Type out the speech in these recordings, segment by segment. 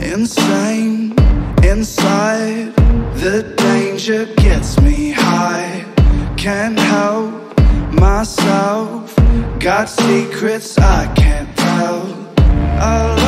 Insane inside, the danger gets me high. Can't help myself, got secrets I can't tell. I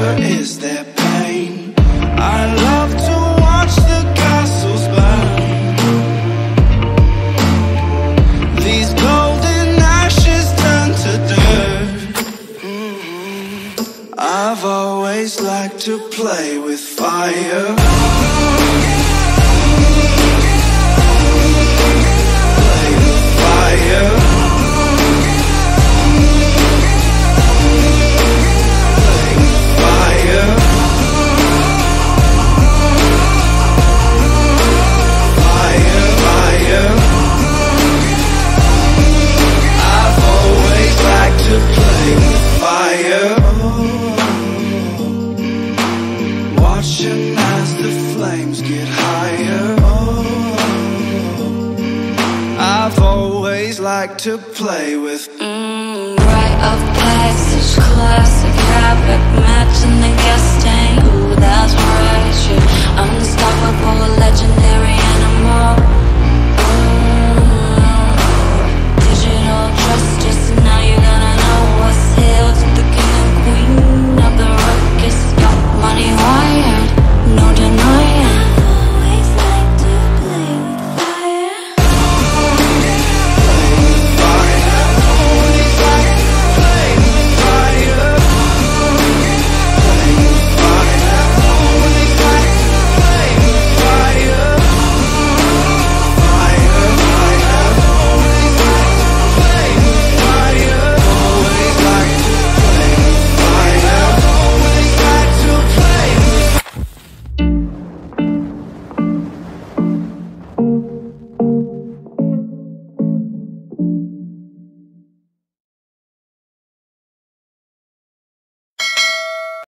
Is their pain. I love to watch the castles burn. These golden ashes turn to dirt. Mm-hmm. I've always liked to play with fire. Watching as the flames get higher. I've always liked to play with Mm, rite of passage, classic